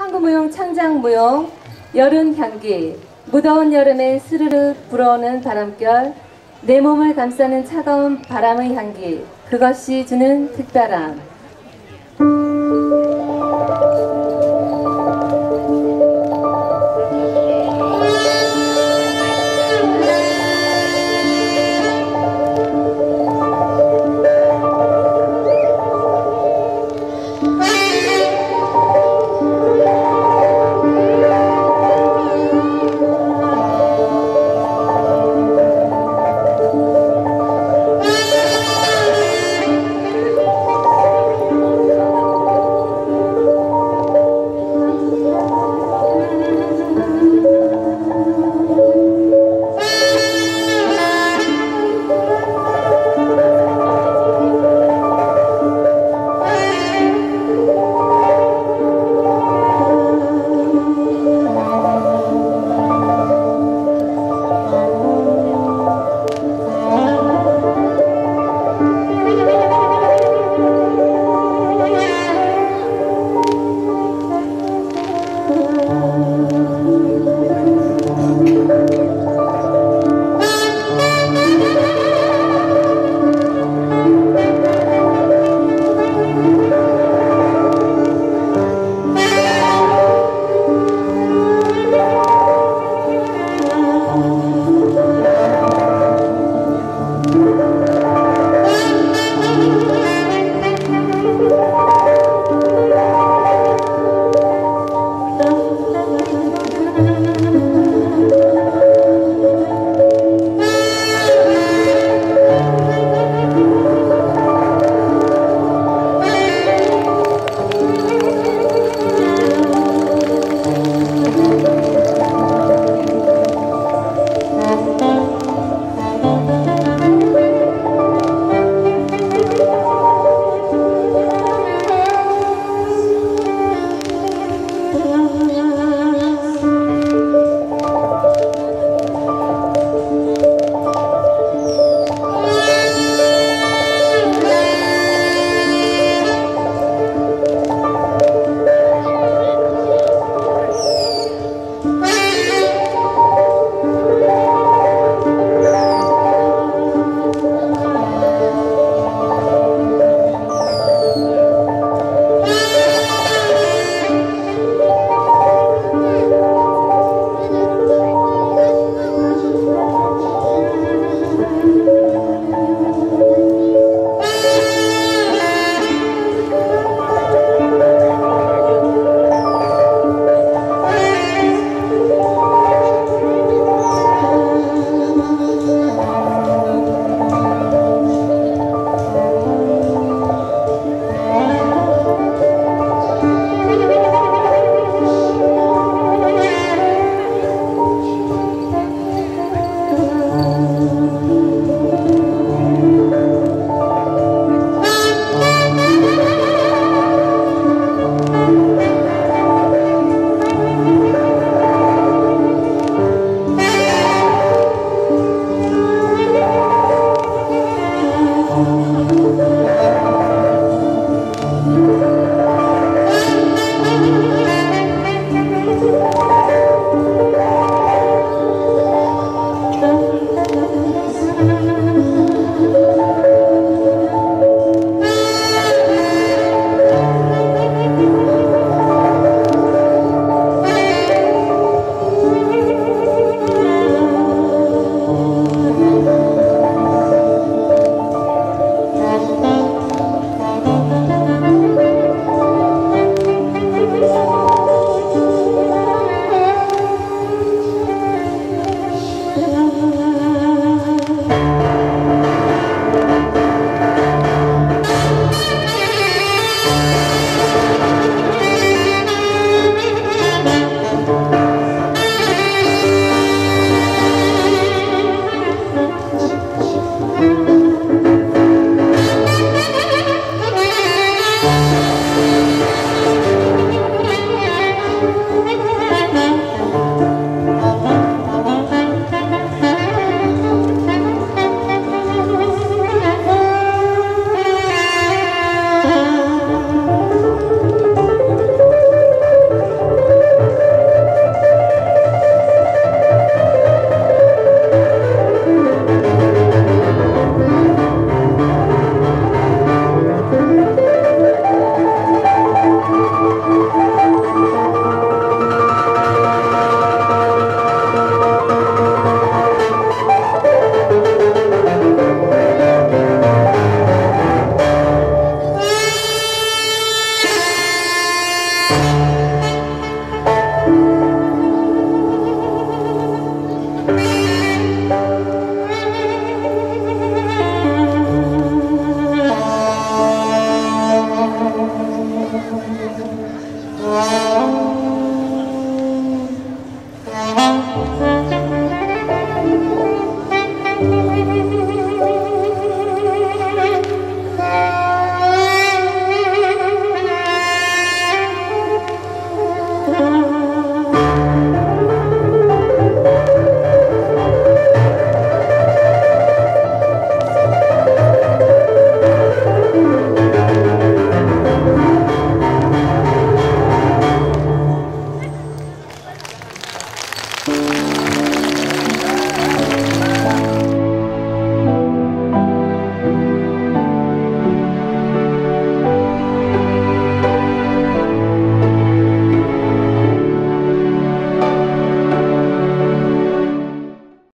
한국무용 창작무용 여름 향기 무더운 여름에 스르르 불어오는 바람결 내 몸을 감싸는 차가운 바람의 향기 그것이 주는 특별함 Uau.